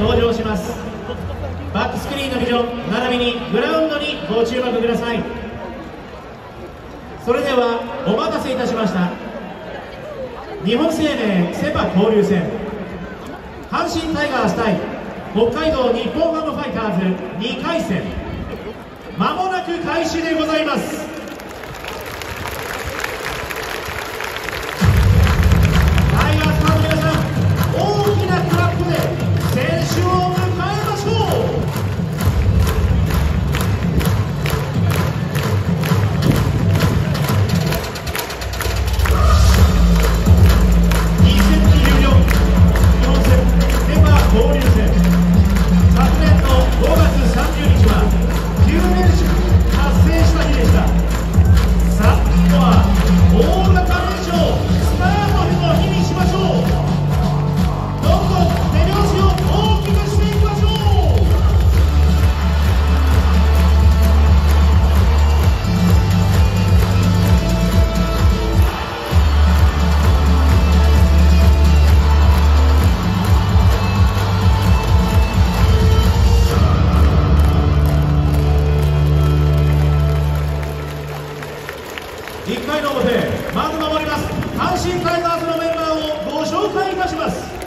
登場します。バックスクリーンのビジョン並びにグラウンドにご注目ください。それではお待たせいたしました。日本生命セ・パ交流戦。阪神タイガース対北海道日本ハムファイターズ2回戦。まもなく開始でございます。1回の表まず守ります。阪神タイガースのメンバーをご紹介いたします。